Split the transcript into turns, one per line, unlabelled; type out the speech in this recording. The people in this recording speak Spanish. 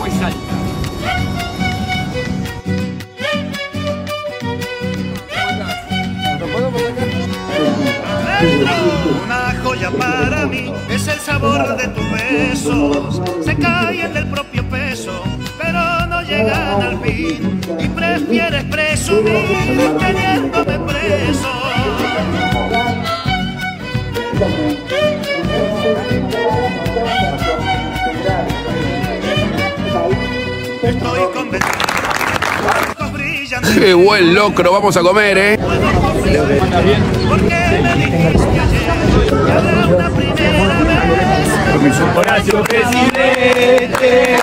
agua y salta.
Una joya para mí es el sabor de tus besos. Se caen del propio peso, pero no llegan al fin. Y prefieres presumir teniéndome preso. Estoy convencido.
Qué buen locro, vamos a comer, ¿eh?
Porque me dijiste ayer que habrá una primera vez.
Horacio Presidente.